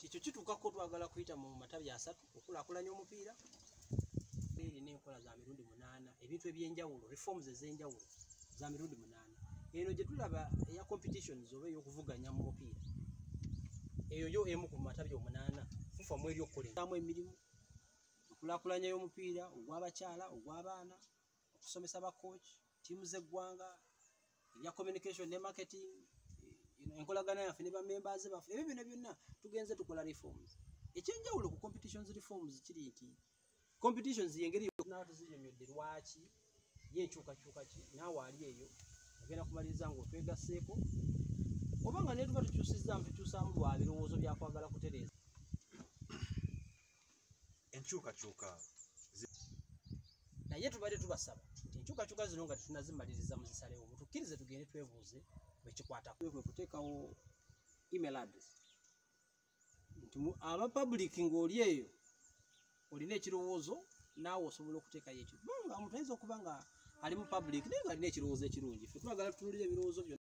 kikyo kituukako twagala kuyita mu matabi asatu okulaakulanya omupiira erina enkola za mirundi munaana ebintu ebyenjawulo reforms ez'enjawulo za mirundi munaana. Eno gye tulaba eya competitions oba ey'okuvuganya mu mupiira. Eyo yo emu ku matabi omunaana fufa mu eri okukoleramu emirimu okulaakulanya y'omupiira ogw'abakyala ogw'abaana okusomesa bakooki ttiimu z'eggwanga ebya communication ne marketing enkolagana yaffe ne bamembers baffe ebyo byonna byonna tugenze tukola reforms. Ekyenjawulo ku competitions reforms kiri nti competitions yengeri nawe tuzinyonyodde lwaki yenkyukakyuka ki? Naawe ali eyo ogenda kumaliriza nga otwegasseeko oba nga ne tuba tukyusizaamu tukyusaamu lwa birowoozo byakwagala kutereeza. Enkyukakyuka naye tubadde tubasaba nti enkyukakyuka zino nga tetunazimaliriza muzisalewo mutukkirize tugende twebuuze bwekikwatako kwe kuteekawo email address. Nti aba public ng'oli eyo olina ekirowoozo naawe osobola okuteekayo ekyo kubanga omuntu ayinza okuba nga ali mu public naye nga alina ekirowoozo ekirungi ffe. Twagala tutunulira ebirowoozo byonna